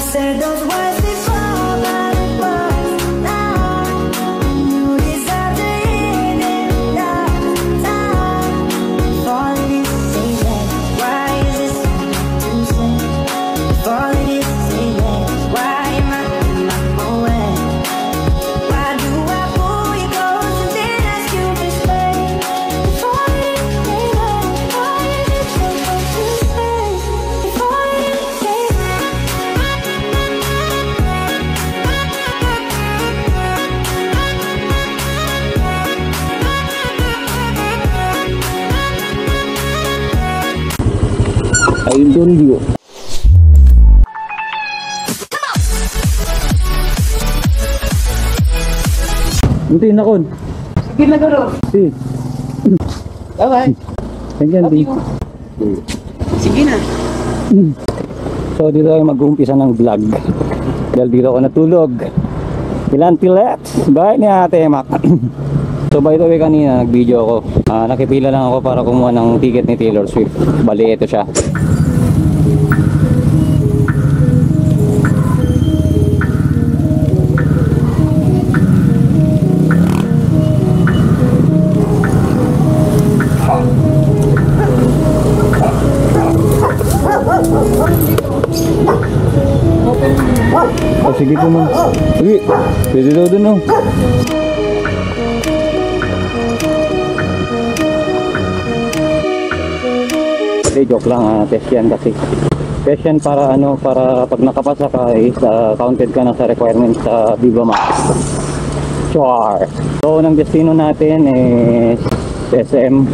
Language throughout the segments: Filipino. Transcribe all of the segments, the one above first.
Said those words You. Hindi na kon. Sige na garo. Si. Okay. Thank you. Sige na. So dito tayo mag-uumpisa ng vlog. Dahil dito ako natulog. Ilan pilet? Bye ni ate Mac. so by the way kanina nag-video ako. Ah, nakipila lang ako para kumuha ng ticket ni Taylor Swift. Bali ito siya. Sige po ma'am. Sige. Pwede daw dun oh. Hindi, joke lang ah. Test yan kasi. Test yan para ano, para pag nakapasa ka is ah, counted ka na sa requirements sa Viva Max. Char. So, unang destino natin is SM.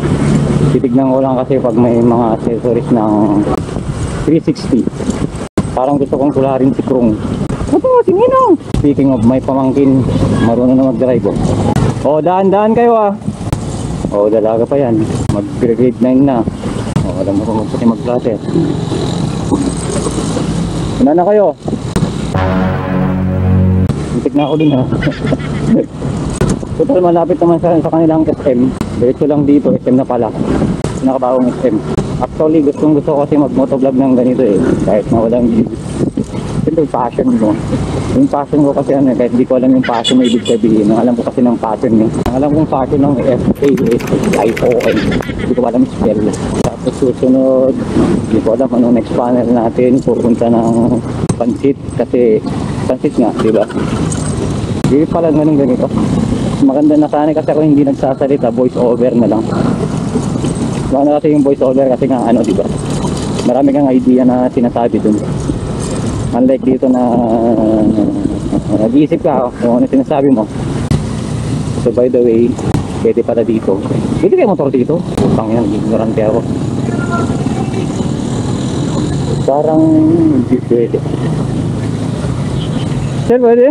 Titignan ko lang kasi pag may mga accessories ng 360. Parang gusto kong tularin si Krung. Ito, si Ninong! Speaking of may pamangkin, marunong na mag-drive oh. Oh, daan-daan kayo ah. Oh, dalaga pa yan. Mag-grade 9 na. Oh, alam mo kung magpati mag-flatter. Una na kayo. Muntik na ako dun ha. Total malapit naman sa, sa kanilang SM. Diretso lang dito, SM na pala. Nakabawang SM. Actually, gustong gusto ko kasi mag-motovlog ng ganito eh. Kahit mawalang view. Yung passion mo. Yung passion ko kasi ano, kahit hindi ko alam yung passion may ibig sabihin. Ang alam ko kasi ng passion eh. Ang alam kong passion ng F-A-S-I-O-N. Hindi ko alam spell. Tapos susunod, hindi ko alam anong next panel natin. Pupunta ng pansit kasi pansit nga, di ba? Hindi pala ganun ganito. Maganda na sana kasi ako hindi nagsasalita, voice over na lang. Ano kasi yung voice over kasi nga ano, di ba? Marami kang idea na sinasabi dun. Unlike dito na uh, nag-iisip ka kung ano sinasabi mo. So by the way, pwede pala dito. Pwede kayo motor dito? Putang yan, ignorante ako. Parang hindi pwede. Sir, pwede?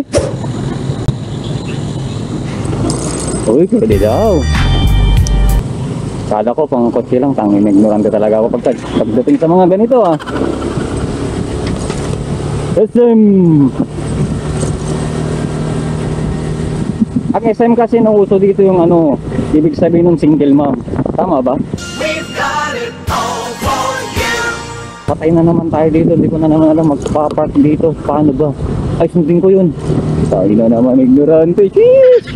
Uy, pwede daw. Kala ko pang kotse lang, tangin ignorante talaga ako pag pagdating sa mga ganito ah. SM! Ang SM kasi nung uso dito yung ano, ibig sabihin ng single mom. Tama ba? Patay na naman tayo dito, hindi ko na naman alam magpa-park dito. Paano ba? Ay, sundin ko yun. Tayo na naman ignorante. Sheesh!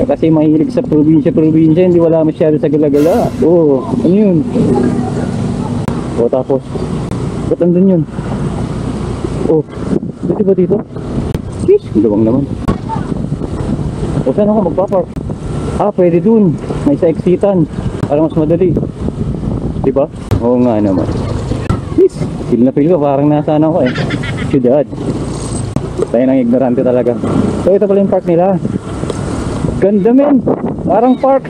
Eh, Kasi mahilig sa probinsya-probinsya, hindi wala masyado sa gala-gala. Oo, ano yun? O tapos, ba't andun yun? Oh, dito ba dito? Yes, luwang naman. O saan ako magpapark? Ah, pwede dun. May sa exitan. Para mas madali. Diba? Oo nga naman. Yes, feel na feel ko. Parang nasaan ako eh. Siyudad. Tayo ng ignorante talaga. So ito pala yung park nila. Ganda men. Parang park.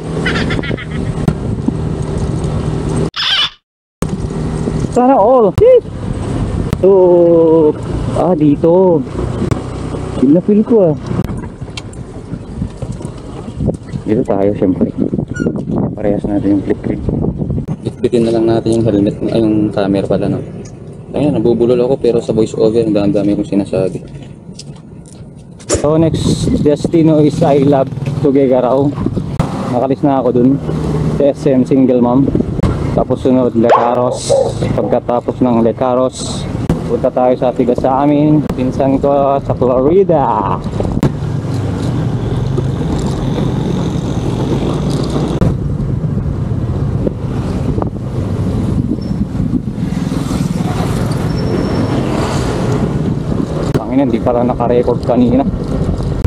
Sana all. Yes. So, ah dito. Feel na feel ko ah. Dito tayo siyempre. Parehas natin yung flip screen. Bitbitin na lang natin yung helmet, ay yung camera pala no. Ayun, nabubulol ako pero sa voice over, ang dami kong sinasabi. So next destino is I Love Tugegaraw. Nakalis na ako dun. SM Single Mom. Tapos sunod Lecaros. Pagkatapos ng Lecaros, Punta tayo sa tiga sa amin. Pinsan ko sa Florida. Tangina, hindi pala naka-record kanina.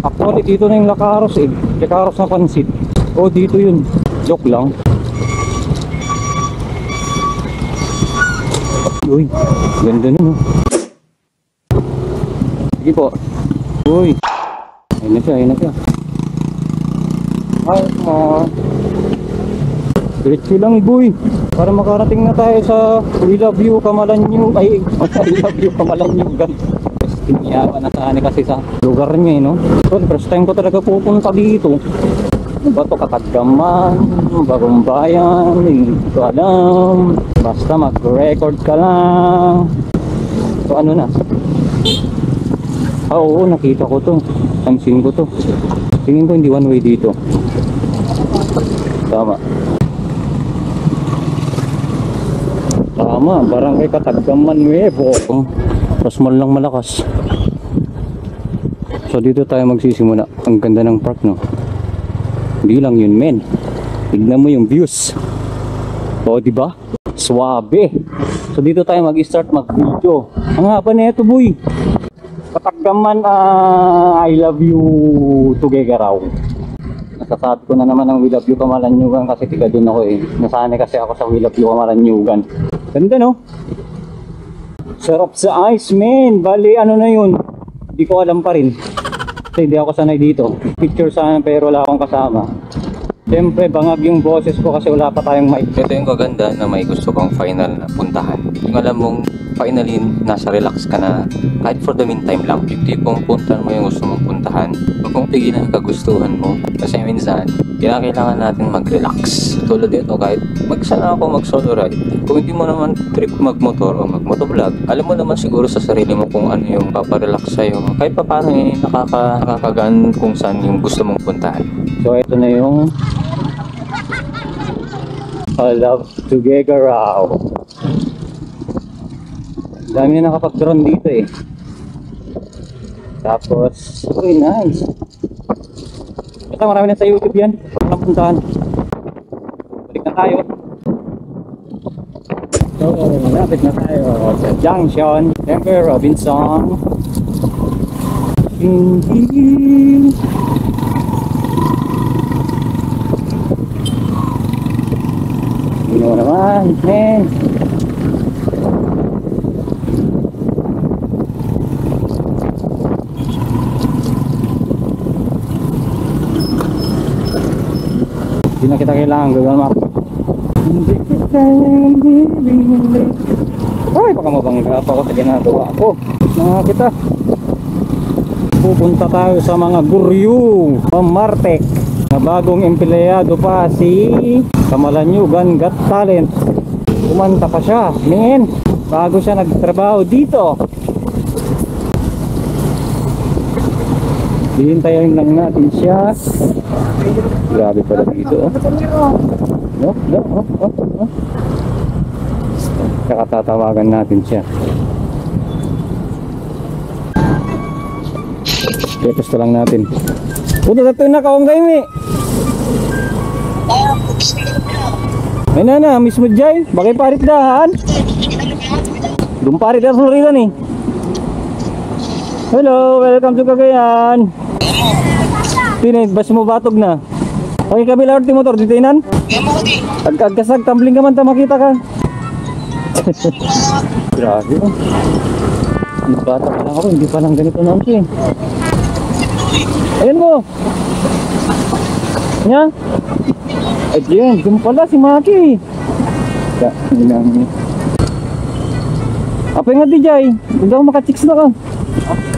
Actually, dito na yung Lakaros eh. Lakaros na pansit. Oh, dito yun. Joke lang. Uy, ganda nun oh. Sige po. Uy. Ayun na siya, ayun na siya. Ay, ma. Diretso lang, boy. Para makarating na tayo sa We Love You, Kamalanyo. Ay, I Love You, Kamalanyo. Tiniyawa na sana kasi sa lugar niya, eh, no? So, first time ko talaga pupunta dito. Ba ito? Katagdaman, bagong bayan, hindi ko alam. Basta mag-record ka lang. So, ano na? Ah, oo, nakita ko to. Pansin ko to. Tingin ko hindi one way dito. Tama. Tama, barangay Katagdaman Nuevo. Oh, Rasmal lang malakas. So dito tayo magsisimula. Ang ganda ng park, no? Hindi lang yun, men. Tignan mo yung views. O, di ba? Swabe. So dito tayo mag-start mag-video. Ang haba na ito, boy. Katagdaman, ah, I love you Tugegaraw. Nasasabi ko na naman ang We Love You Kamalanyugan kasi tiga doon ako eh. Nasanay kasi ako sa We Love You Kamalanyugan. Ganda no? Sarap sa ice, man. Bali, ano na yun? Hindi ko alam pa rin. Kasi hindi ako sanay dito. Picture sana pero wala akong kasama. Siyempre, bangag yung boses ko kasi wala pa tayong mic. Ito yung kaganda na may gusto kang final na puntahan. Yung alam mong finally nasa relax ka na kahit for the meantime lang. Yung tipong puntahan mo yung gusto mong puntahan. Huwag mong pigilan ang kagustuhan mo. Kasi minsan, kailangan natin mag-relax. Tulad dito kahit magsana ako mag-solo ride. Kung hindi mo naman trip mag-motor o mag-motovlog, alam mo naman siguro sa sarili mo kung ano yung paparelax sa'yo. Kahit pa paano eh, nakaka, nakakagaan kung saan yung gusto mong puntahan. So, ito na yung I love to around. Dami na nakapag-drone dito eh. Tapos, uy, nice. Ito, marami na sa YouTube yan. Walang puntahan. Balik na tayo. So, malapit na tayo sa junction. Siyempre, Robinson. Hindi naman, men. Hindi na kita kailangan Google Map. Hindi kita hindi Ay, baka mabangga pa ako sa ginagawa ko. Mga kita. Pupunta tayo sa mga guryu. Mamartek. Na bagong empleyado pa si Kamalanyugan Got Talent. Kumanta pa siya. Men, bago siya nagtrabaho dito. Hihintayin lang natin siya. Grabe pala dito. Oh. No, no, oh, oh, oh. Saka tatawagan natin siya. Request lang natin. Puto na ito na kaong kayo mi. Ay na na, mismo dyan. Bakit parit dahan? Doon parit na Florida ni. Hello, welcome to Cagayan. Tinay, bas mo batog na. Okay, kabila orti motor, ditainan? Agkasag, tumbling ka man, ta makita ka. Grabe oh. Ang bata pa lang ako, hindi pa lang ganito na eh. Ayan mo. Nya? Ayan, dun pala si Maki. Ya, inang. Apa nga di jay? Huwag ako makachiks na ka.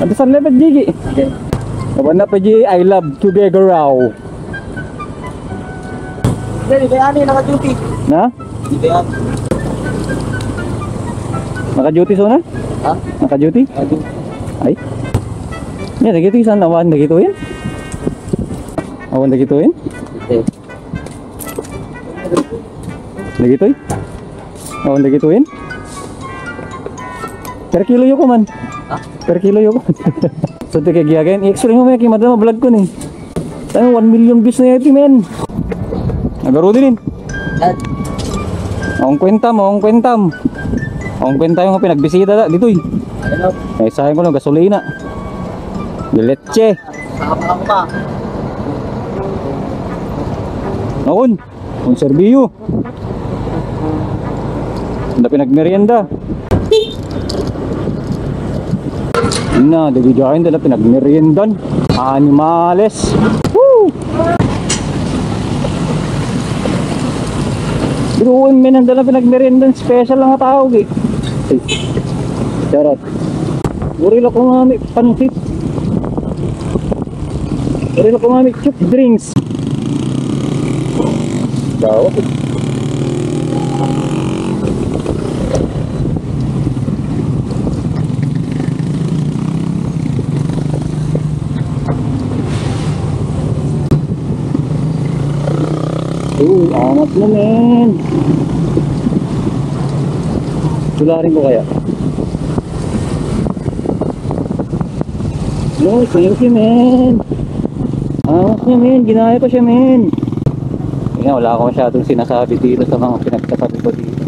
Ada sa lepet digi. Kapan na pa di I love to be raw. Hindi, kaya ano yung naka-duty? Na? Hindi yan. Naka-duty so na? Ha? Naka-duty? Ay. Ya, dagito isan awan dagituin. Awan dagituin? Hindi. Dagitoy? Awan dagituin? Per kilo yun ko man. Per kilo yun ko. so, di kay giyagayin. I-explain mo may kimadama vlog ko ni. Tayo, 1 million views na yun, men. Nagaro din. Dad, Ang kwenta mo, ang kwenta mo. Ang kwenta yung pinagbisita da, dito eh. ano? Eh, sayang ko lang, gasolina. Leche. Saka pa. Noon, kung serbiyo. Hindi pinagmerienda. Na, dagigyain dala pinagmeriendan. Animales. Woo! Pero may nandala pinagmeriendan. Special lang ang tawag eh. Charot. Burila ko nga may pansit. Burila ko nga may chup drinks. Daw. Uy, angat mo men. Tularin ko kaya. No, thank you men. Angat niya men, ginaya ko siya men. Kaya wala ako masyadong sinasabi dito sa mga pinagsasabi ko dito.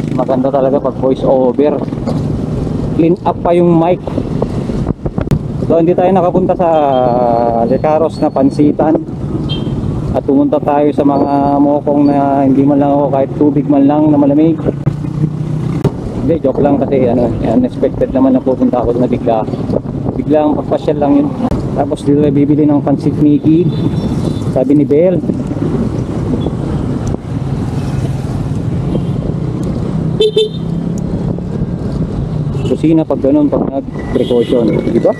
Mas maganda talaga pag voice over. Clean up pa yung mic. So hindi tayo nakapunta sa Lecaros na pansitan. Pumunta tayo sa mga mokong na hindi man lang ako kahit tubig man lang na malamig. Hindi, joke lang kasi ano, unexpected naman na pupunta ako na bigla. Biglang pagpasyal lang yun. Tapos dito bibili ng pansit Mickey. Sabi ni Belle, kusina pag ganun pag nag precaution di ba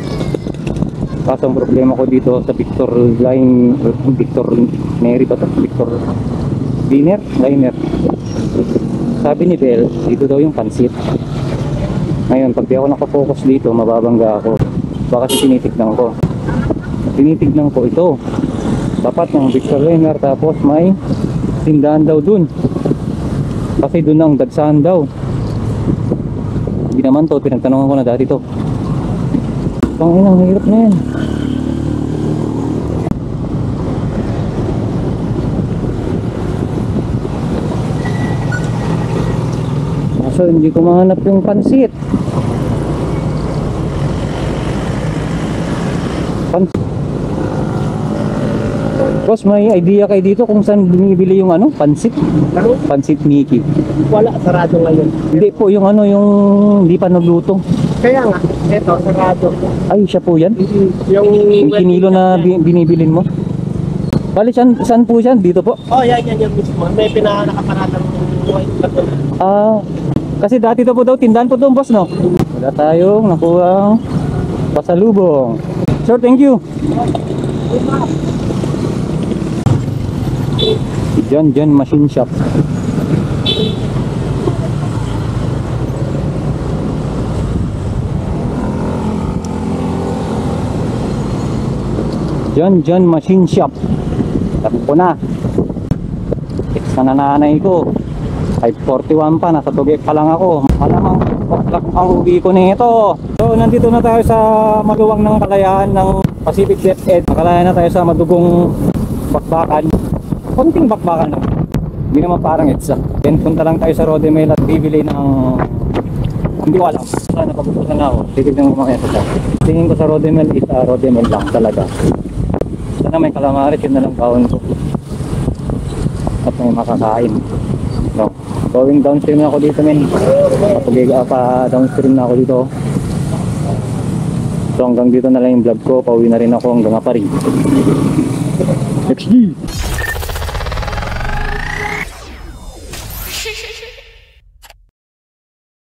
kaso ang problema ko dito sa Victor Line Victor Neri ba to? Victor Liner? Liner sabi ni Bel dito daw yung pansit ngayon pag di ako nakafocus dito mababangga ako baka tinitignan ko tinitignan ko ito dapat ng Victor Liner tapos may tindahan daw dun kasi dun ang dagsahan daw hindi naman to, pinagtanongan ko na dati to. Pangin ang hirap na yan. Kaso hindi ko mahanap yung pansit. Pansit. Boss, may idea kayo dito kung saan bumibili yung ano, pansit? Ano? Pansit Mickey. Wala, sarado ngayon. Hindi po yung ano, yung hindi pa nagluto. Kaya nga, eto, sarado. Ay, siya po yan. Yung... Yung kinilo na bi- binibilin mo? Bali, saan, saan po siya? Dito po? Oh, yan, yan, yan mismo. May bato na. Ah, kasi dati to po daw, tindahan po doon, boss, no? Wala tayong nakuha pasalubong. Sir, thank you. Diyan, diyan, machine shop. Diyan, diyan, machine shop. Tapos ko na. Text na nanay ko. 541 pa, nasa tugi pa lang ako. Malamang baklak ang uwi ko nito. So, nandito na tayo sa maluwang ng kalayaan ng Pacific DepEd. Nakalayan na tayo sa madugong bakbakan. Konting bakbakan lang. Hindi naman parang EDSA. Then, punta lang tayo sa Rodemel at bibili ng... Hindi ko alam. Sana pag-upusan na ako. Titignan ko mamaya sa Tingin ko sa Rodemel is uh, Rodemel lang talaga. Sana may calamares, yun na lang bawon ko. At may makakain. Going downstream na ako dito, men. Kapag uh, pa downstream na ako dito. So hanggang dito na lang yung vlog ko. Pauwi na rin ako hanggang Apari. XD!